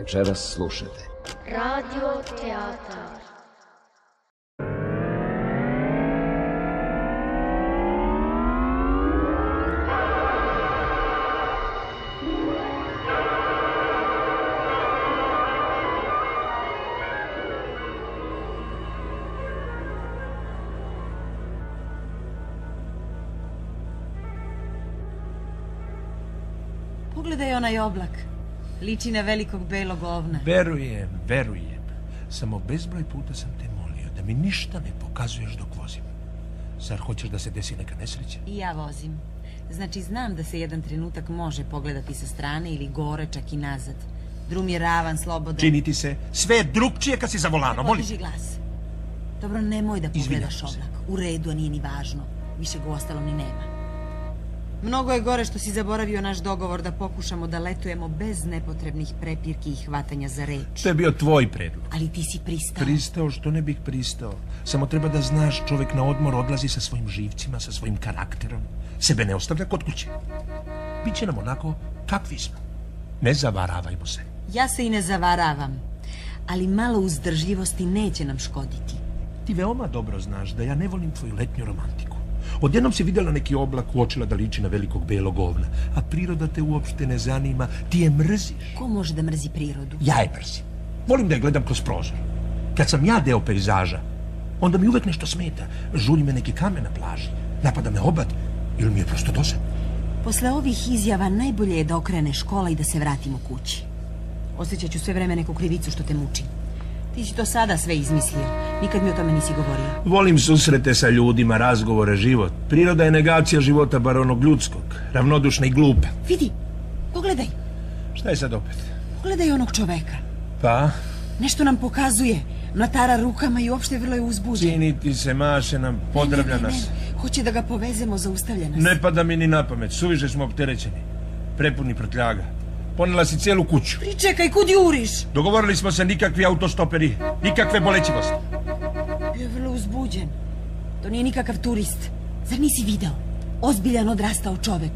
Večeras slušate. Radio teatar. Pogledaj onaj oblak. Liči na velikog belog ovna. Verujem, verujem. Samo bezbroj puta sam te molio da mi ništa ne pokazuješ dok vozim. Zar hoćeš da se desi neka nesreća? I ja vozim. Znači znam da se jedan trenutak može pogledati sa strane ili gore, čak i nazad. Drum je ravan, slobodan. Čini ti se sve drugčije kad si za volanom, molim. Podiži glas. Dobro, nemoj da pogledaš oblak. U redu, a nije ni važno. Više ga uostalom ni nema. Mnogo je gore što si zaboravio naš dogovor da pokušamo da letujemo bez nepotrebnih prepirki i hvatanja za reč. To je bio tvoj predlog. Ali ti si pristao. Pristao što ne bih pristao. Samo treba da znaš, čovjek na odmor odlazi sa svojim živcima, sa svojim karakterom. Sebe ne ostavlja kod kuće. Biće nam onako kakvi smo. Ne zavaravajmo se. Ja se i ne zavaravam. Ali malo uzdržljivosti neće nam škoditi. Ti veoma dobro znaš da ja ne volim tvoju letnju romantiku. Odjednom si vidjela neki oblak, uočila da liči na velikog belog ovna, a priroda te uopšte ne zanima, ti je mrziš. Ko može da mrzi prirodu? Ja je mrzim. Volim da je gledam kroz prozor. Kad sam ja deo pejzaža, onda mi uvek nešto smeta. Žuli me neki kamen na plaži, napada me obad ili mi je prosto dosadno. Posle ovih izjava najbolje je da okrene škola i da se vratimo kući. Osjećat ću sve vreme neku krivicu što te muči. Ti si to sada sve izmislio. Nikad mi o tome nisi govorio. Volim susrete sa ljudima, razgovore, život. Priroda je negacija života bar onog ljudskog, ravnodušna i glupa. Vidi, pogledaj. Šta je sad opet? Pogledaj onog čoveka. Pa, Nešto nam pokazuje. Natara rukama i uopšte vrlo je uzbuđen. čini ti se, maše nam, pozdravlja Ne, ne, ne, nas. Hoće da ga povezemo, zaustavlja nas. Ne pada mi ni na pamet, suviše smo opterećeni. Prepuni prtljaga. Ponela si cijelu kuću. Pričekaj, kud juriš? Dogovorili smo se nikakvi autostoperi, nikakve bolećivosti. Bio je vrlo uzbuđen. To nije nikakav turist. Zar nisi video? Ozbiljan odrastao čovek.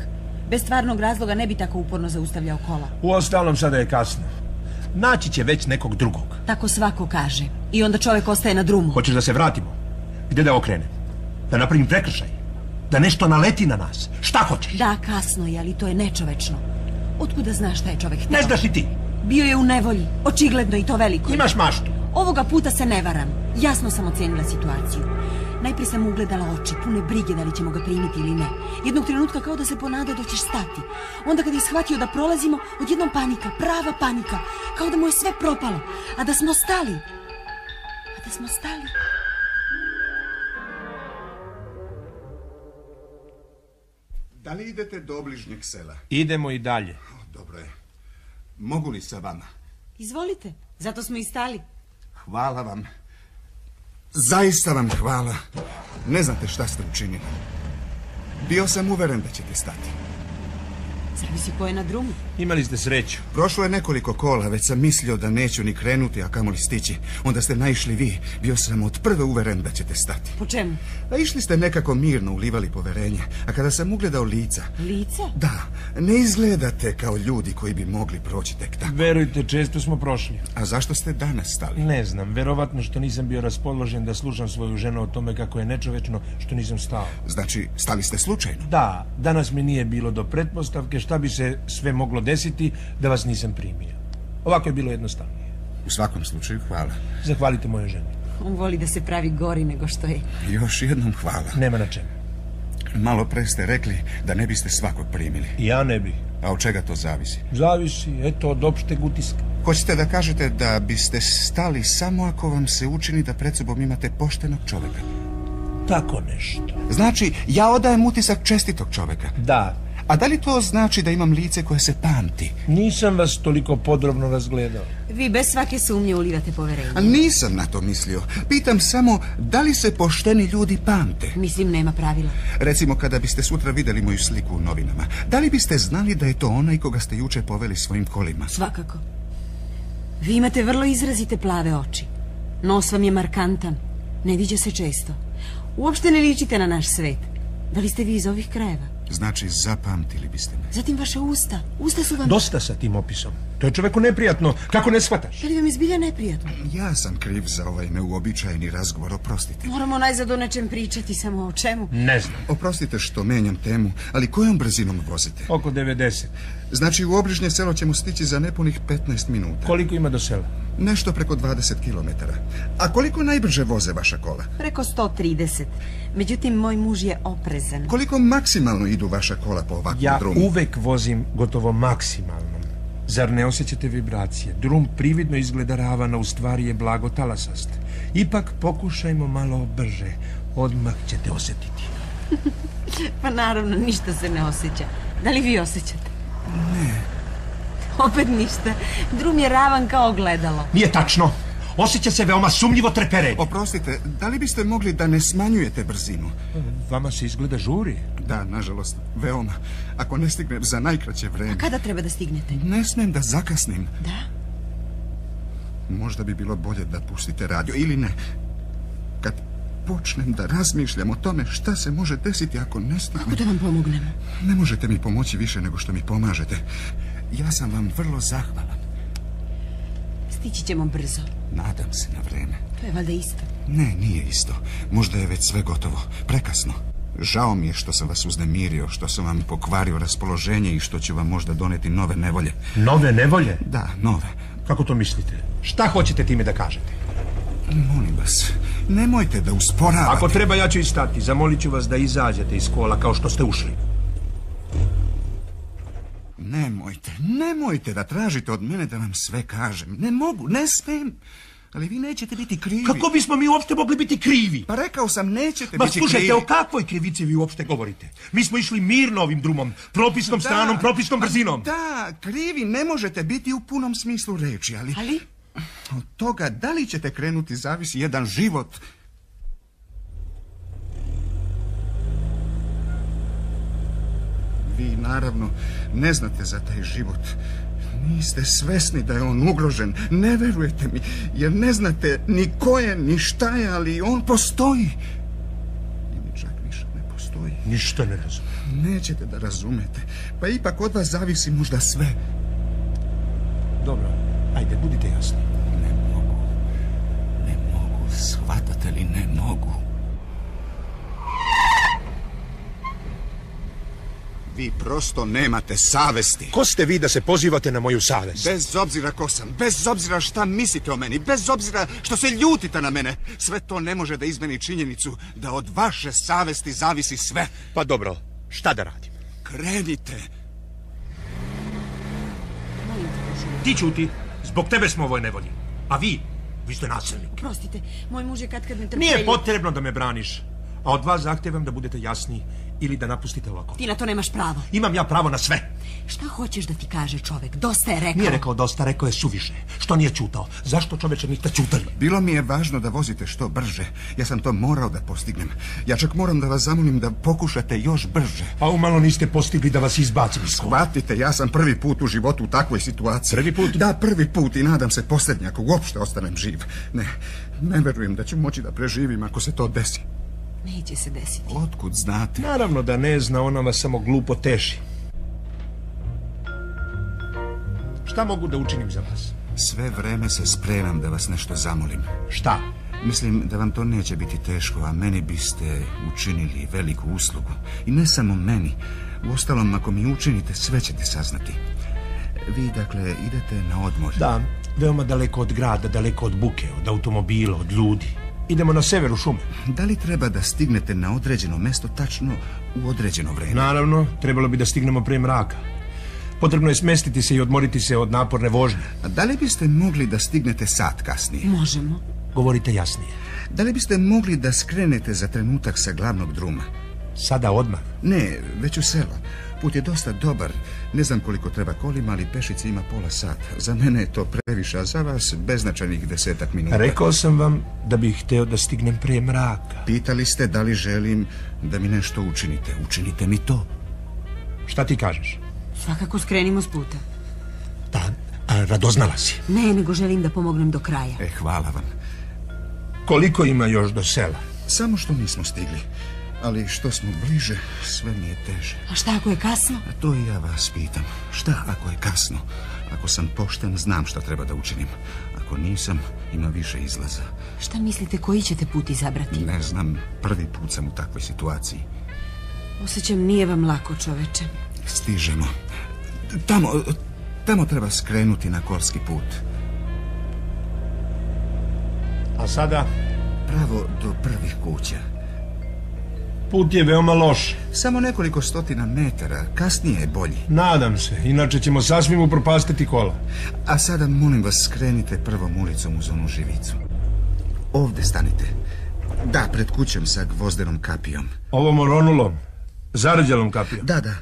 Bez stvarnog razloga ne bi tako uporno zaustavljao kola. U ostalom sada je kasno. Naći će već nekog drugog. Tako svako kaže. I onda čovek ostaje na drumu. Hoćeš da se vratimo? Gdje da okrenem? Da napravim prekršaj? Da nešto naleti na nas? Šta hoćeš? Da, kasno je, ali to je nečovečno. Otkuda znaš šta je čovek hteo? Ne znaš i ti. Bio je u nevolji, očigledno i to veliko. Imaš maštu. Ovoga puta se ne varam. Jasno sam ocenila situaciju. Najprije sam mu ugledala oči, pune brige da li ćemo ga primiti ili ne. Jednog trenutka kao da se ponadao da ćeš stati. Onda kad je shvatio da prolazimo, odjednom panika, prava panika. Kao da mu je sve propalo. A da smo stali. A da smo stali. Da li idete do obližnjeg sela? Idemo i dalje. Dobro je. Mogu li sa vama? Izvolite, zato smo i stali. Hvala vam. Zaista vam hvala. Ne znate šta ste učinili. Bio sam uveren da ćete stati. Zar bi si poje na drumu? Imali ste sreću. Prošlo je nekoliko kola, već sam mislio da neću ni krenuti, a kamoli stići. Onda ste naišli vi. Bio sam od prve uveren da ćete stati. Po čemu? A išli ste nekako mirno, ulivali poverenje. A kada sam ugledao lica... Lice? Da, ne izgledate kao ljudi koji bi mogli proći tek tako. Verujte, često smo prošli. A zašto ste danas stali? Ne znam, verovatno što nisam bio raspoložen da slušam svoju ženu o tome kako je nečovečno što nisam stao. Znači, stali ste slučajno? Da, danas mi nije bilo do pretpostavke šta bi se sve moglo desiti da vas nisam primio. Ovako je bilo jednostavnije. U svakom slučaju, hvala. Zahvalite moje ženi. On voli da se pravi gori nego što je. Još jednom hvala. Nema na čemu. Malo pre ste rekli da ne biste svakog primili. Ja ne bi. A od čega to zavisi? Zavisi, eto, od opšteg utiska. Hoćete da kažete da biste stali samo ako vam se učini da pred sobom imate poštenog čoveka? Tako nešto. Znači, ja odajem utisak čestitog čoveka. Da, A da li to znači da imam lice koje se pamti? nisam vas toliko podrobno razgledao. Vi bez svake sumnje ulivate poverenje. A nisam na to mislio. Pitam samo, da li se pošteni ljudi pamte? Mislim, nema pravila. Recimo, kada biste sutra vidjeli moju sliku u novinama, da li biste znali da je to onaj koga ste juče poveli svojim kolima? Svakako. Vi imate vrlo izrazite plave oči. Nos vam je markantan. Ne viđa se često. Uopšte ne ličite na naš svet. Da li ste vi iz ovih krajeva? Znači, zapamtili biste. Zatim vaše usta. Usta su vam... Dosta sa tim opisom. To je čoveku neprijatno. Kako ne shvataš? Je li vam izbilja neprijatno? Ja sam kriv za ovaj neuobičajeni razgovor, oprostite. Moramo najzad o nečem pričati, samo o čemu? Ne znam. Oprostite što menjam temu, ali kojom brzinom vozite? Oko 90. Znači, u obližnje selo ćemo stići za nepunih 15 minuta. Koliko ima do sela? Nešto preko 20 km. A koliko najbrže voze vaša kola? Preko 130. Međutim, moj muž je oprezan. Koliko maksimalno idu vaša kola po ovakvom Ja drumu? Uvek vozim gotovo maksimalno. Zar ne osjećate vibracije? Drum prividno izgleda ravana, u stvari je blago talasast. Ipak pokušajmo malo brže. Odmah ćete osjetiti. Pa naravno, ništa se ne osjeća. Da li vi osjećate? Ne. Opet ništa. Drum je ravan kao gledalo. Nije tačno. Osjeća se veoma sumnjivo treperenje. Oprostite, da li biste mogli da ne smanjujete brzinu? Vama se izgleda žuri. Da, nažalost, veoma. Ako ne stignem za najkraće vreme. Kada treba da stignete? Ne smijem da zakasnim. Da? Možda bi bilo bolje da pustite radio, ili ne. Kad počnem da razmišljam o tome šta se može desiti ako ne Kako stignem... da vam pomognemo? Ne možete mi pomoći više nego što mi pomažete. Ja sam vam vrlo zahvalan. Stići ćemo brzo. Nadam se na vreme. To je valjda isto. Ne, nije isto. Možda je već sve gotovo. Prekasno. Žao mi je što sam vas uznemirio, što sam vam pokvario raspoloženje i što ću vam možda doneti nove nevolje. Nove nevolje? Da, nove. Kako to mislite? Šta hoćete time da kažete? Molim vas, nemojte da usporavate. Ako treba, ja ću i stati. Zamolit ću vas da izađete iz kola kao što ste ušli. Nemojte, nemojte da tražite od mene da vam sve kažem. Ne mogu, ne smijem. Ali vi nećete biti krivi. Kako bismo mi uopšte mogli biti krivi? Pa rekao sam, nećete Ma biti slušajte, krivi. o kakvoj krivici vi uopšte govorite? Mi smo išli mirno ovim drumom, propisnom Da, stranom, propisnom brzinom. Da, krivi ne možete biti u punom smislu reči, ali... Ali? Od toga da li ćete krenuti zavisi jedan život. Vi naravno ne znate za taj život. Niste svesni da je on ugrožen. Ne verujete mi, jer ne znate ni ko je, ni šta je, ali on postoji. Ili čak više ne postoji. Ništa ne razumem. Nećete da razumete. Pa ipak od vas zavisi možda sve. Dobro, ajde, budite jasni. Ne mogu. Ne mogu. Shvatate li ne mogu? Vi prosto nemate savesti. Ko ste vi da se pozivate na moju savest? Bez obzira ko sam, bez obzira šta mislite o meni, bez obzira što se ljutite na mene, sve to ne može da izmeni činjenicu da od vaše savesti zavisi sve. Pa dobro, šta da radim? Krenite. Ti čuti, zbog tebe smo ovoj nevolji. A vi, vi ste nasilnik. Prostite, moj muž je kad kad ne trpeljiv. Nije potrebno da me braniš. A od vas zahtevam da budete jasni ili da napustite ovako. Ti na to nemaš pravo. Imam ja pravo na sve. Šta hoćeš da ti kaže čovek? Dosta je rekao. Nije rekao dosta, rekao je suviše. Što nije čutao? Zašto čoveče niste čutali? Bilo mi je važno da vozite što brže. Ja sam to morao da postignem. Ja čak moram da vas zamolim da pokušate još brže. A umalo niste postigli da vas izbacim. Shvatite, ja sam prvi put u životu u takvoj situaciji. Prvi put? Da, prvi put i nadam se posljednji ako uopšte ostanem živ. Ne, ne verujem da ću moći da preživim ako se to desi. Neće se desiti. Otkud znate? Naravno da ne zna, ona vas samo glupo teši. Šta mogu da učinim za vas? Sve vreme se spremam da vas nešto zamolim. Šta? Mislim da vam to neće biti teško, a meni biste učinili veliku uslugu. I ne samo meni. Uostalom, ako mi učinite, sve ćete saznati. Vi, dakle, idete na odmor. Da, veoma daleko od grada, daleko od buke, od automobila, od ljudi. Idemo na sever u šume. Da li treba da stignete na određeno mesto tačno u određeno vreme? Naravno, trebalo bi da stignemo pre mraka. Potrebno je smestiti se i odmoriti se od naporne vožnje. A da li biste mogli da stignete sat kasnije? Možemo. Govorite jasnije. Da li biste mogli da skrenete za trenutak sa glavnog druma? Sada odmah. Ne, već u selo. Put je dosta dobar. Ne znam koliko treba kolima, ali pešice ima pola sata. Za mene je to previše, a za vas beznačajnih desetak minuta. Rekao sam vam da bih hteo da stignem pre mraka. Pitali ste da li želim da mi nešto učinite. Učinite mi to. Šta ti kažeš? Svakako skrenimo s puta. Da, a, radoznala si. Ne, nego želim da pomognem do kraja. E, hvala vam. Koliko ima još do sela? Samo što nismo stigli. Ali što smo bliže, sve mi je teže. A šta ako je kasno? A to i ja vas pitam. Šta ako je kasno? Ako sam pošten, znam šta treba da učinim. Ako nisam, ima više izlaza. Šta mislite koji ćete put izabrati? Ne znam, prvi put sam u takvoj situaciji. Osjećam nije vam lako, čoveče. Stižemo. Tamo, tamo treba skrenuti na korski put. A sada Pravo do prvih kuća. Put je veoma loš. Samo nekoliko stotina metara, kasnije je bolji. Nadam se, inače ćemo sasvim upropastiti kola. A sada molim vas skrenite prvom ulicom uz onu živicu. Ovde stanite. Da, pred kućom sa gvozdenom kapijom. Ovom oronulom, zarđalom kapijom. Da, da.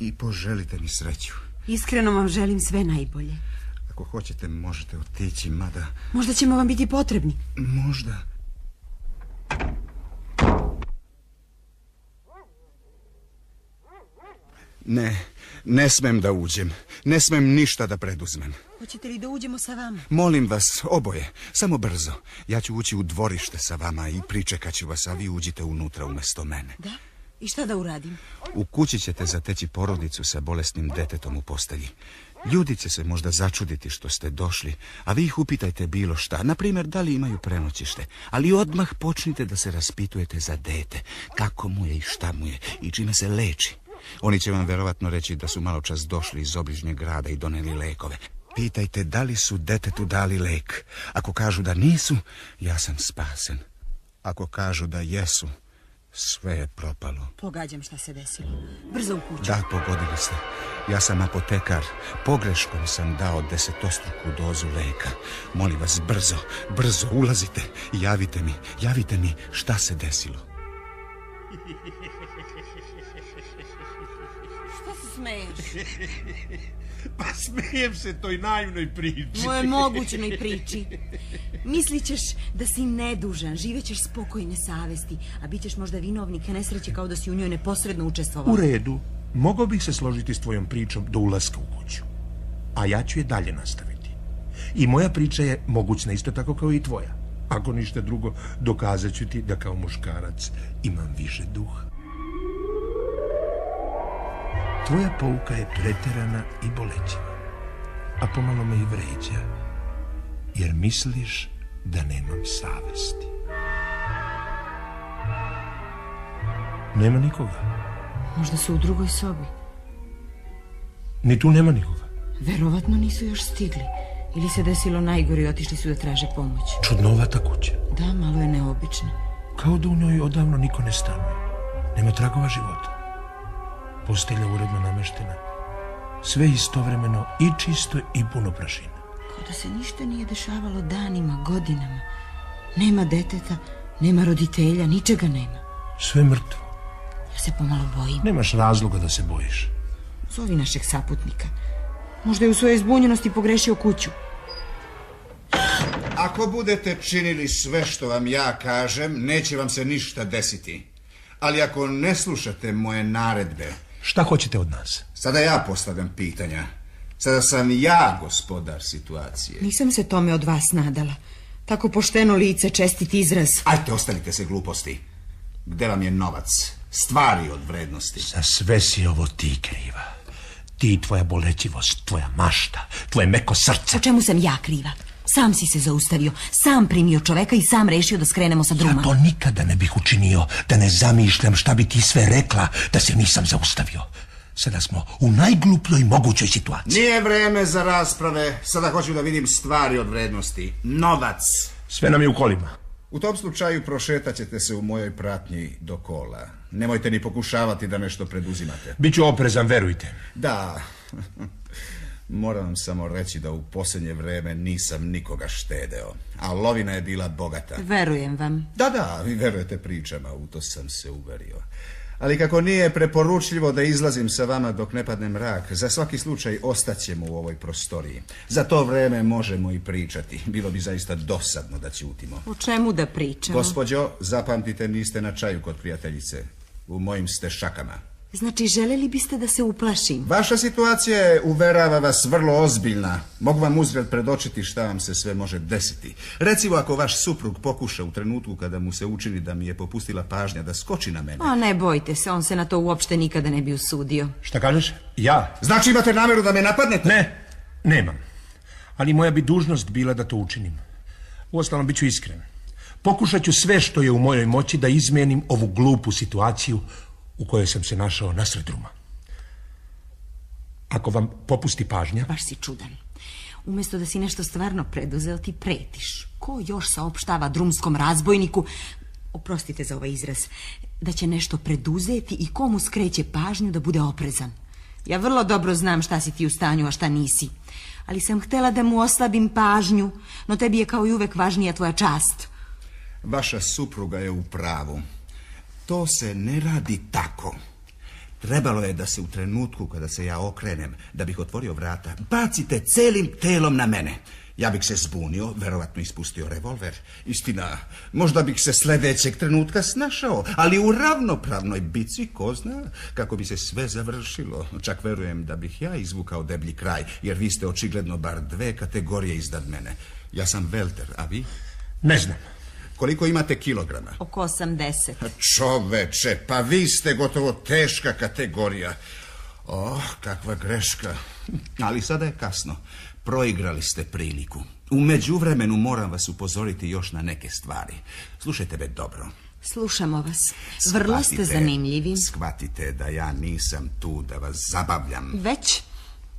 I poželite mi sreću. Iskreno vam želim sve najbolje. Ako hoćete, možete otići, mada Možda ćemo vam biti potrebni. možda... Ne, ne smem da uđem. Ne smem ništa da preduzmem. Hoćete li da uđemo sa vama? Molim vas, oboje, samo brzo. Ja ću ući u dvorište sa vama i pričekat ću vas, a vi uđite unutra umjesto mene. Da? I šta da uradim? U kući ćete zateći porodicu sa bolesnim detetom u postelji. Ljudi će se možda začuditi što ste došli, a vi ih upitajte bilo šta. Na primjer, da li imaju prenoćište. Ali odmah počnite da se raspitujete za dete. Kako mu je i šta mu je i čime se leči. Oni će vam verovatno reći da su malo čas došli iz obližnjeg grada i doneli lekove. Pitajte da li su detetu dali lek. Ako kažu da nisu, ja sam spasen. Ako kažu da jesu, sve je propalo. Pogađam šta se desilo. Brzo u kuću. Da, pogodili ste. Ja sam apotekar. Pogreškom sam dao desetostruku dozu leka. Molim vas, brzo, brzo, ulazite. i Javite mi, javite mi šta se desilo. Smeješ? Pa smijem se toj naivnoj priči. Moje mogućnoj priči. Mislit ćeš da si nedužan, živećeš spokojne savesti, a bit ćeš možda vinovnik nesreće kao da si u njoj neposredno učestvovao. U redu, mogao bih se složiti s tvojom pričom do ulaska u kuću. A ja ću je dalje nastaviti. I moja priča je mogućna isto tako kao i tvoja. Ako ništa drugo, dokazat ću ti da kao muškarac imam više duha. Tvoja pouka je preterana i bolećiva, a pomalo me i vređa, jer misliš da nemam savesti. Nema nikoga. Možda su u drugoj sobi. Ni tu nema nikoga. Verovatno nisu još stigli. Ili se desilo najgore i otišli su da traže pomoć. Čudnovata kuća. Da, malo je neobično. Kao da u njoj odavno niko ne stanuje. Nema tragova života. Postelja uredno nameštena. Sve istovremeno i čisto i puno prašine. Kao da se ništa nije dešavalo danima, godinama. Nema deteta, nema roditelja, ničega nema. Sve mrtvo. Ja se pomalo bojim. Nemaš razloga da se bojiš. Zovi našeg saputnika. Možda je u svojoj zbunjenosti pogrešio kuću. Ako budete činili sve što vam ja kažem, neće vam se ništa desiti. Ali ako ne slušate moje naredbe, Šta hoćete od nas? sada ja postavljam pitanja. Sada sam ja gospodar situacije. Nisam se tome od vas nadala. Tako pošteno lice, čestit izraz. Ajte, ostavite se gluposti. Gde vam je novac? Stvari od vrednosti. Za sve si ovo ti kriva. Ti tvoja bolećivost, tvoja mašta, tvoje meko srce. Po čemu sam ja kriva? Sam si se zaustavio, sam primio čoveka i sam rešio da skrenemo sa druma. Ja to nikada ne bih učinio, da ne zamišljam šta bi ti sve rekla, da se nisam zaustavio. Sada smo u najglupljoj mogućoj situaciji. Nije vreme za rasprave. Sada hoću da vidim stvari od vrednosti. Novac. Sve nam je u kolima. U tom slučaju prošetat ćete se u mojoj pratnji do kola. Nemojte ni pokušavati da nešto preduzimate. Biću oprezan, verujte. Da, moram vam samo reći da u posljednje vreme nisam nikoga štedeo. A lovina je bila bogata. Verujem vam. Da, da, vi verujete pričama, u to sam se uverio. Ali kako nije preporučljivo da izlazim sa vama dok ne padne mrak, za svaki slučaj ostaćemo u ovoj prostoriji. Za to vreme možemo i pričati. Bilo bi zaista dosadno da ćutimo. O čemu da pričamo? Gospođo, zapamtite, niste na čaju kod prijateljice. U mojim ste šakama. Znači, željeli biste da se uplašim? Vaša situacija je, uverava vas, vrlo ozbiljna. Mogu vam uzgled predočiti šta vam se sve može desiti. Recimo, ako vaš suprug pokuša u trenutku kada mu se učini da mi je popustila pažnja da skoči na mene. A ne bojte se, on se na to uopšte nikada ne bi usudio. Šta kažeš? Ja? Znači imate namjeru da me napadnete? Ne, nemam. Ali moja bi dužnost bila da to učinim. Uostalom, bit ću iskren. Pokušat ću sve što je u mojoj moći da izmenim ovu glupu situaciju u kojoj sam se našao nasred ruma. Ako vam popusti pažnja, Baš si čudan. Umjesto da si nešto stvarno preduzeo, ti pretiš. Ko još saopštava drumskom razbojniku, oprostite za ovaj izraz, da će nešto preduzeti i komu skreće pažnju da bude oprezan. Ja vrlo dobro znam šta si ti u stanju, a šta nisi. Ali sam htjela da mu oslabim pažnju, no tebi je kao i uvek važnija tvoja čast. Vaša supruga je u pravu. To se ne radi tako. Trebalo je da se u trenutku kada se ja okrenem, da bih otvorio vrata, bacite celim telom na mene. Ja bih se zbunio, verovatno ispustio revolver. Istina, možda bih se sljedećeg trenutka snašao, ali u ravnopravnoj bici, ko zna, kako bi se sve završilo. Čak verujem da bih ja izvukao deblji kraj, jer vi ste očigledno bar dve kategorije iznad mene. Ja sam Velter, a vi? ne znam. Koliko imate kilograma? Oko 80. Čoveče, pa vi ste gotovo teška kategorija. Oh, kakva greška. Ali sada je kasno. Proigrali ste priliku. U međuvremenu moram vas upozoriti još na neke stvari. Slušajte me dobro. Slušamo vas. Vrlo ste zanimljivi. Shvatite da ja nisam tu da vas zabavljam. Već?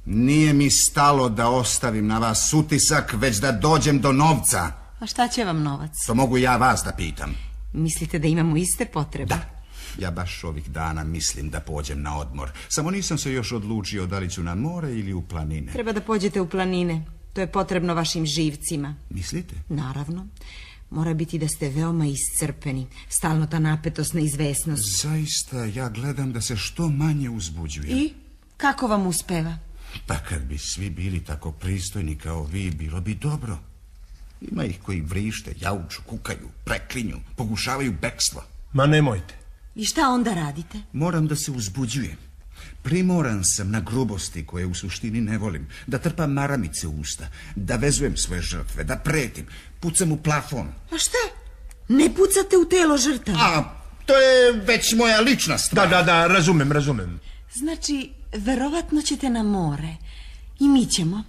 Nije mi stalo da ostavim na vas utisak, već da dođem do novca. A šta će vam novac? To mogu ja vas da pitam. Mislite da imamo iste potrebe? Da. Ja baš ovih dana mislim da pođem na odmor. Samo nisam se još odlučio da li ću na more ili u planine. Treba da pođete u planine. To je potrebno vašim živcima. Mislite? Naravno. Mora biti da ste veoma iscrpeni. Stalno ta napetost, neizvesnost. Zaista, ja gledam da se što manje uzbuđujem. I? Kako vam uspeva? Pa kad bi svi bili tako pristojni kao vi, bilo bi dobro. Ima ih koji vrište, jauču, kukaju, preklinju, pokušavaju bekstvo. Ma nemojte. I šta onda radite? Moram da se uzbuđujem. Primoran sam na grubosti koje u suštini ne volim. Da trpam maramice u usta, da vezujem svoje žrtve, da pretim, pucam u plafon. A šta? Ne pucate u telo žrtava? A, to je već moja lična Da, stvar. da, da, razumem, razumem. Znači, verovatno ćete na more. I mi ćemo.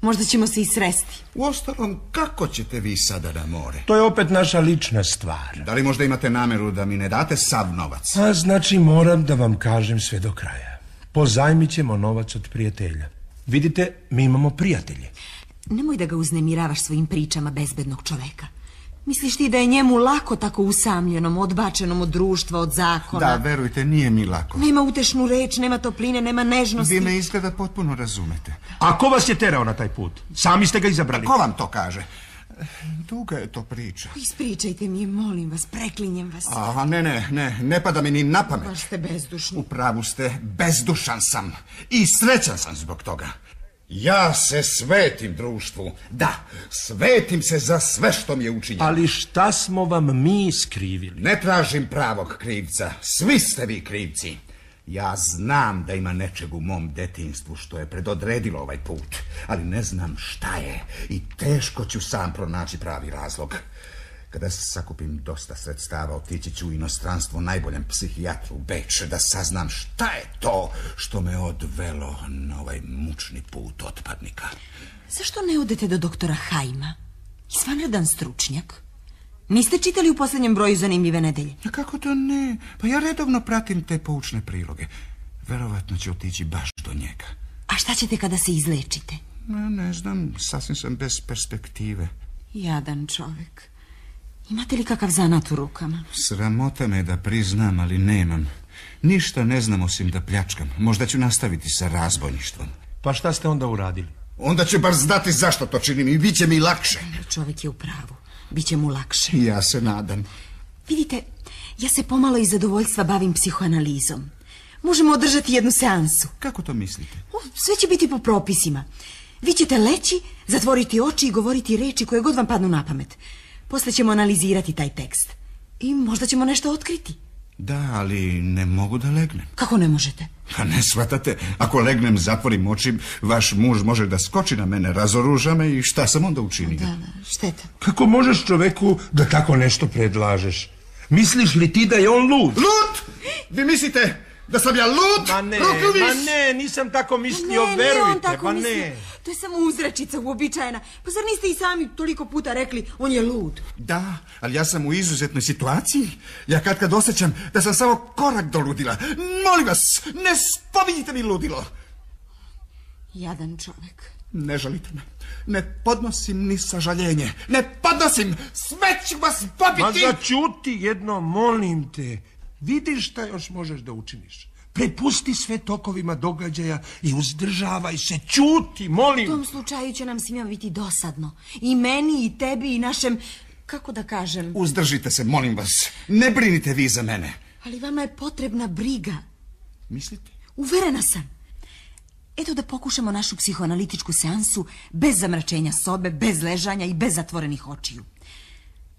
Možda ćemo se i sresti. Uostalom, kako ćete vi sada na more? To je opet naša lična stvar. Da li možda imate nameru da mi ne date sav novac? A znači moram da vam kažem sve do kraja. Pozajmit ćemo novac od prijatelja. Vidite, mi imamo prijatelje. Nemoj da ga uznemiravaš svojim pričama bezbednog čoveka. Misliš ti da je njemu lako tako usamljenom, odbačenom od društva, od zakona? Da, verujte, nije mi lako. Nema utešnu reč, nema topline, nema nežnosti. Vi me izgleda potpuno razumete. A ko vas je terao na taj put? Sami ste ga izabrali. Ko vam to kaže? Duga je to priča. Ispričajte mi je, molim vas, preklinjem vas. A, ne, ne, ne, ne pada mi ni na pamet. Baš ste bezdušni. U pravu ste, bezdušan sam. I srećan sam zbog toga. Ja se svetim društvu. Da, svetim se za sve što mi je učinjeno. Ali šta smo vam mi skrivili? Ne tražim pravog krivca. Svi ste vi krivci. Ja znam da ima nečeg u mom detinstvu što je predodredilo ovaj put, ali ne znam šta je i teško ću sam pronaći pravi razlog. Kada sakupim dosta sredstava, otići ću u inostranstvo najboljem psihijatru u Beč da saznam šta je to što me odvelo na ovaj mučni put otpadnika. Zašto ne odete do doktora Hajma? Izvanredan stručnjak. Niste čitali u posljednjem broju zanimljive nedelje? A kako to ne? Pa ja redovno pratim te poučne priloge. Verovatno će otići baš do njega. A šta ćete kada se izlečite? Ne, ne znam, sasvim sam bez perspektive. Jadan čovjek. Imate li kakav zanat u rukama? Sramota me da priznam, ali nemam. Ništa ne znam osim da pljačkam. Možda ću nastaviti sa razbojništvom. Pa šta ste onda uradili? Onda ću bar znati zašto to činim i bit će mi lakše. Čovjek je u pravu. Biće mu lakše. Ja se nadam. Vidite, ja se pomalo iz zadovoljstva bavim psihoanalizom. Možemo održati jednu seansu. Kako to mislite? O, Sve će biti po propisima. Vi ćete leći, zatvoriti oči i govoriti reči koje god vam padnu na pamet. Posle ćemo analizirati taj tekst. I možda ćemo nešto otkriti. Da, ali ne mogu da legnem. Kako ne možete? Pa ne shvatate, ako legnem, zatvorim oči, vaš muž može da skoči na mene, razoruža me i šta sam onda učinio? Da, da, šteta. Kako možeš čoveku da tako nešto predlažeš? Misliš li ti da je on lud? Lud! Vi mislite da sam ja lud? Ma ne, ma ne, nisam tako mislio, ne, verujte, on tako pa mislio. ne. To je samo uzrečica uobičajena. Pa zar niste i sami toliko puta rekli, on je lud? Da, ali ja sam u izuzetnoj situaciji. Ja kad kad osjećam da sam samo korak do ludila. Molim vas, ne spominjite mi ludilo. Jadan čovjek. Ne žalite me. Ne podnosim ni sažaljenje. Ne podnosim! Sve ću vas Ma pobiti! začuti jedno, molim te. Vidiš šta još možeš da učiniš. Prepusti sve tokovima događaja i uzdržavaj se. Čuti, U molim. tom slučaju će nam svima biti dosadno. I meni, i tebi, i našem... Kako da kažem? Uzdržite se, molim vas. Ne brinite vi za mene. Ali vama je potrebna briga. Mislite? Uverena sam. Eto da pokušamo našu psihoanalitičku seansu bez zamračenja sobe, bez ležanja i bez zatvorenih očiju.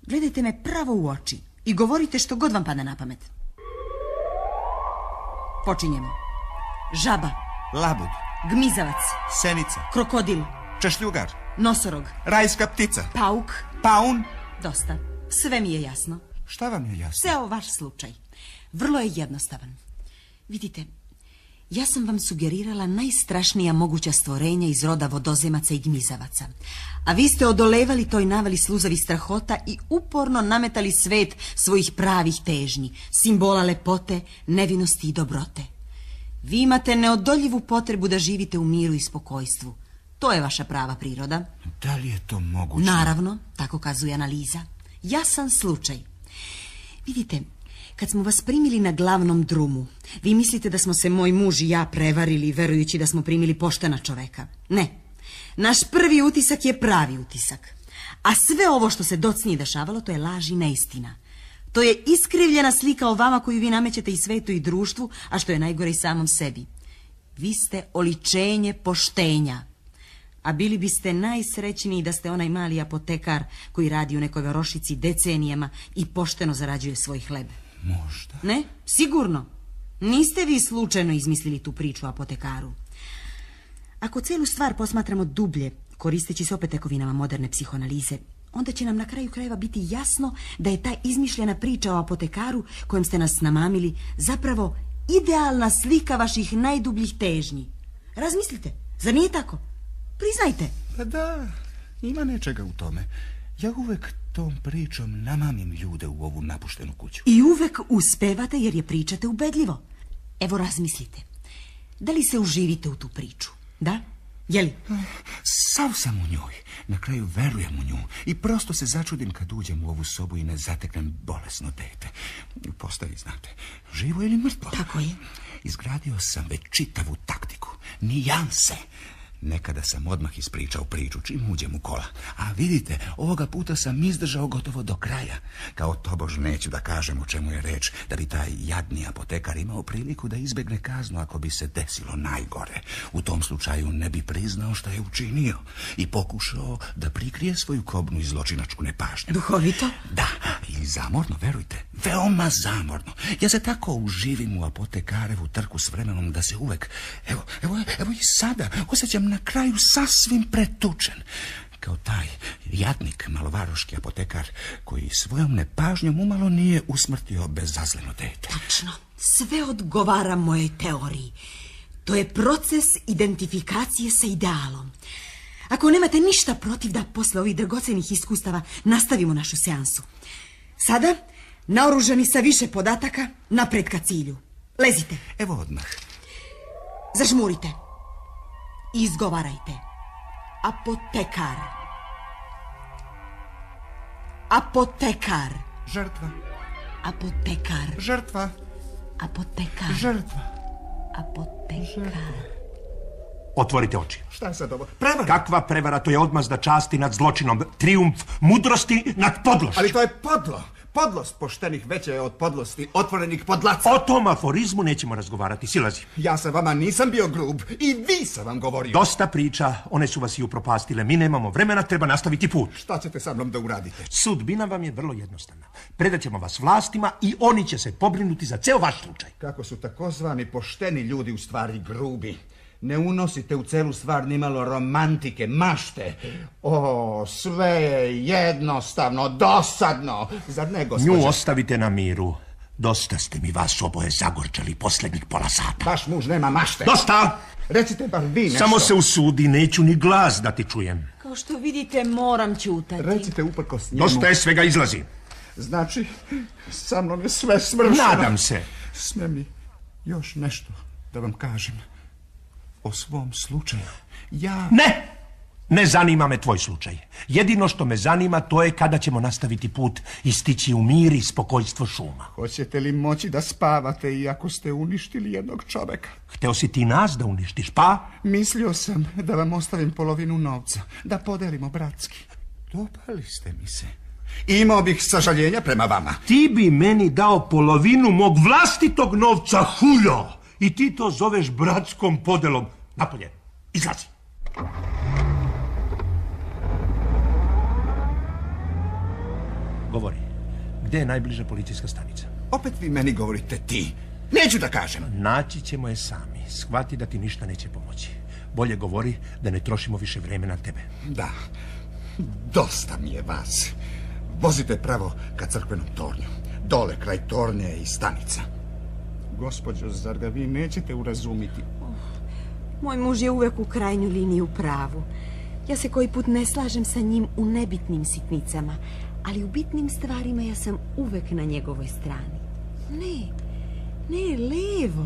Gledajte me pravo u oči i govorite što god vam pada na pamet. Počinjemo. Žaba, Labud, gmizavac, senica, krokodil, češljugar, nosorog, rajska ptica, pauk. paun. Dosta. Sve mi je jasno. Šta vam je jasno? Sve ovo vaš slučaj. Vrlo je jednostavan. Vidite, ja sam vam sugerirala najstrašnija moguća stvorenja iz roda vodozemaca i gmizavaca. A vi ste odolevali toj navali sluzavi strahota i uporno nametali svet svojih pravih težnji, simbola lepote, nevinosti i dobrote. Vi imate neodoljivu potrebu da živite u miru i spokojstvu. To je vaša prava priroda. Da li je to moguće? Naravno, tako kazuje analiza. Jasan slučaj. Vidite, kad smo vas primili na glavnom drumu, vi mislite da smo se moj muž i ja prevarili verujući da smo primili poštena čoveka. Ne. Naš prvi utisak je pravi utisak. A sve ovo što se docnije dešavalo, to je laž i neistina. To je iskrivljena slika o vama koju vi namećete i svetu i društvu, a što je najgore i samom sebi. Vi ste oličenje poštenja. A bili biste najsrećniji da ste onaj mali apotekar koji radi u nekoj varošici decenijama i pošteno zarađuje svoj hleb. Možda. Ne? Sigurno. Niste vi slučajno izmislili tu priču o apotekaru. Ako celu stvar posmatramo dublje, koristeći se opet tekovinama moderne psihoanalize, onda će nam na kraju krajeva biti jasno da je ta izmišljena priča o apotekaru kojom ste nas namamili zapravo idealna slika vaših najdubljih težnji. Razmislite, zar nije tako? Priznajte. Pa da, ima nečega u tome. Ja uvek tom pričom namamim ljude u ovu napuštenu kuću. I uvek uspevate jer je pričate ubedljivo. Evo razmislite. Da li se uživite u tu priču? Da? Jeli? Sav sam u njoj. Na kraju verujem u nju. I prosto se začudim kad uđem u ovu sobu i ne zateknem bolesno dete. Postavi, znate, živo ili mrtvo. Tako je. Izgradio sam već čitavu taktiku. Nijanse. Nekada sam odmah ispričao priču čim uđem u kola. A vidite, ovoga puta sam izdržao gotovo do kraja. Kao tobož neću da kažem o čemu je reč, da bi taj jadni apotekar imao priliku da izbegne kaznu ako bi se desilo najgore. U tom slučaju ne bi priznao što je učinio i pokušao da prikrije svoju kobnu i zločinačku nepažnju. Duhovito? Da, i zamorno, verujte, veoma zamorno. Ja se tako uživim u apotekarevu trku s vremenom da se uvek, evo, evo, evo i sada, osjećam na kraju sasvim pretučen. Kao taj jadnik malovaroški apotekar koji svojom nepažnjom umalo nije usmrtio bezazleno dete. Tačno. Sve odgovara mojoj teoriji. To je proces identifikacije sa idealom. Ako nemate ništa protiv da posle ovih dragocenih iskustava nastavimo našu seansu. Sada, naoružani sa više podataka, napred ka cilju. Lezite, Evo odmah. zažmurite. Izgovarajte. Apotekar. Apotekar. Žrtva, Apotekar. žrtva, Apotekar. žrtva. Apotekar. Otvorite oči. Šta je sad ovo? Prevara! Kakva prevara, to je odmazda časti nad zločinom, triumf mudrosti nad podlošću. Ali to je podlo. Podlost poštenih veća je od podlosti otvorenih podlaca. O tom aforizmu nećemo razgovarati, silazi. Ja sa vama nisam bio grub i vi sam vam govorio. Dosta priča, one su vas i upropastile. Mi nemamo vremena, treba nastaviti put. Šta ćete sa mnom da uradite? Sudbina vam je vrlo jednostavna. Predat ćemo vas vlastima i oni će se pobrinuti za ceo vaš slučaj. Kako su takozvani pošteni ljudi u stvari grubi. Ne unosite u celu stvar nimalo romantike, mašte. O, sve je jednostavno, dosadno. Zar ne, gospođe? Nju ostavite na miru. Dosta ste mi vas oboje zagorčali posljednjih pola sata. Vaš muž nema mašte. Dosta! Recite bar vi nešto. Samo se usudi, neću ni glas da ti čujem. Kao što vidite, moram ćutati. Recite uprkos njemu. Dosta je svega izlazi. Znači, sa mnom je sve svršeno. Nadam se. Sme mi još nešto da vam kažem. O svom slučaju. Ja... Ne! Ne zanima me tvoj slučaj. Jedino što me zanima to je kada ćemo nastaviti put i stići u mir i spokojstvo šuma. Hoćete li moći da spavate iako ste uništili jednog čoveka? Hteo si ti nas da uništiš, pa? Mislio sam da vam ostavim polovinu novca, da podelimo bratski. Dopali ste mi se. Imao bih sažaljenja prema vama. Ti bi meni dao polovinu mog vlastitog novca huljo. I ti to zoveš bratskom podelom. Napolje, izlazi. Govori, gdje je najbliža policijska stanica? Opet vi meni govorite ti. Neću da kažem. Naći ćemo je sami. Shvati da ti ništa neće pomoći. Bolje govori da ne trošimo više vremena na tebe. Da, dosta mi je vas. Vozite pravo ka crkvenom tornju. Dole, kraj tornje i stanica. Gospođo, zar ga vi nećete urazumiti? Moj muž je uvek u krajnju liniju u pravu. Ja se koji put ne slažem sa njim u nebitnim sitnicama, ali u bitnim stvarima ja sam uvek na njegovoj strani. Ne, ne, levo.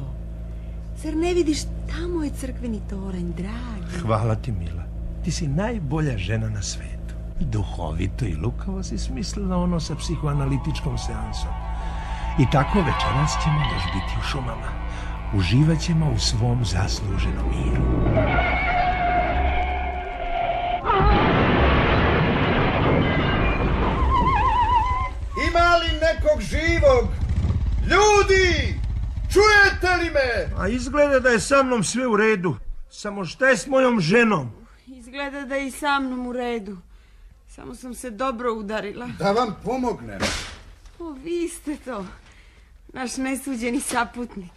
Zar ne vidiš, tamo je crkveni toranj, dragi. Hvala ti, Mila. Ti si najbolja žena na svetu. Duhovito i lukavo si smislila ono sa psihoanalitičkom seansom. I tako večeras ćemo još biti u šumama. Uživat ćemo u svom zasluženom miru. Ima li nekog živog? Ljudi! Čujete li me? A izgleda da je sa mnom sve u redu. Samo šta je s mojom ženom? Izgleda da je i sa mnom u redu. Samo sam se dobro udarila. Da vam pomognem. O, vi ste to. Naš nesuđeni saputnik.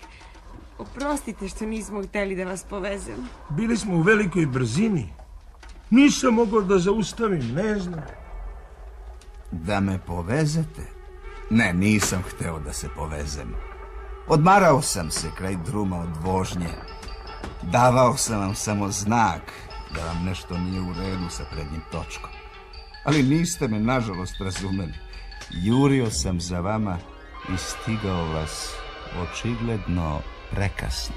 Oprostite što nismo hteli da vas povezemo. Bili smo u velikoj brzini. Nisam mogao da zaustavim, ne znam. Da me povezete? Ne, nisam hteo da se povezem. Odmarao sam se kraj druma od vožnje. Davao sam vam samo znak da vam nešto nije u redu sa prednjim točkom. Ali niste me, nažalost, razumeli. Jurio sam za vama i stigao vas očigledno prekasno.